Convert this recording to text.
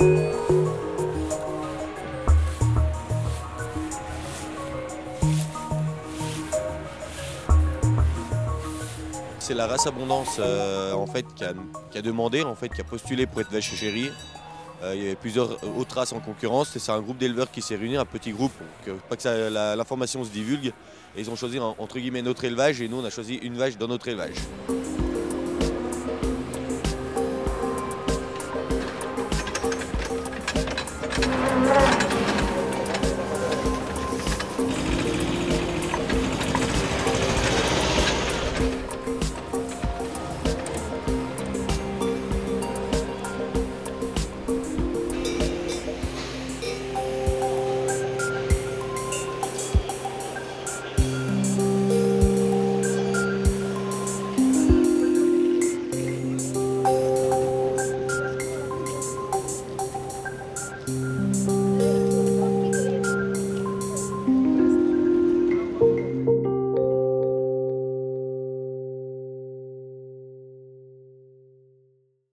C'est la race Abondance euh, en fait, qui, a, demandé, en fait, qui a postulé pour être vache chérie. Euh, il y avait plusieurs autres races en concurrence. C'est un groupe d'éleveurs qui s'est réuni, un petit groupe, pour euh, que, pas que l'information se divulgue. Ils ont choisi entre guillemets notre élevage et nous on a choisi une vache dans notre élevage.